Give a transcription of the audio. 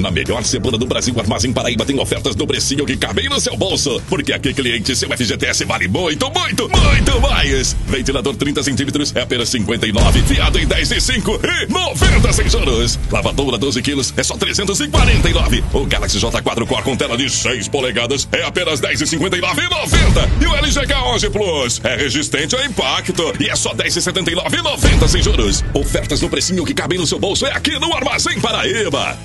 Na melhor semana do Brasil, Armazém Paraíba tem ofertas do precinho que cabem no seu bolso. Porque aqui, cliente, seu FGTS vale muito, muito, muito mais. Ventilador 30 centímetros é apenas 59, fiado em 10 e 5 e 90 sem juros. Lavadora 12 quilos é só 349. O Galaxy J4 Core com tela de 6 polegadas é apenas 10 e 59 e 90. E o LGK 11 Plus é resistente ao impacto e é só 10 e 79 e 90 sem juros. Ofertas no precinho que cabem no seu bolso é aqui no Armazém Paraíba.